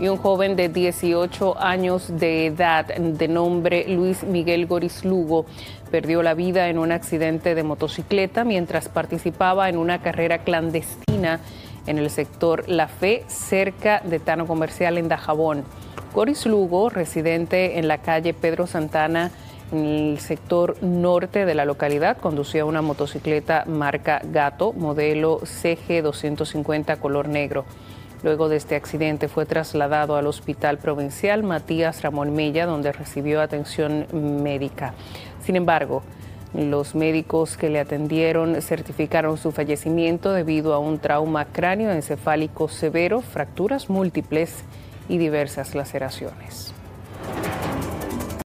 y un joven de 18 años de edad de nombre Luis Miguel Goris Lugo perdió la vida en un accidente de motocicleta mientras participaba en una carrera clandestina en el sector La Fe, cerca de Tano Comercial en Dajabón. Goris Lugo, residente en la calle Pedro Santana, en el sector norte de la localidad, conducía una motocicleta marca Gato, modelo CG 250 color negro. Luego de este accidente fue trasladado al Hospital Provincial Matías Ramón Mella, donde recibió atención médica. Sin embargo, los médicos que le atendieron certificaron su fallecimiento debido a un trauma cráneoencefálico severo, fracturas múltiples y diversas laceraciones.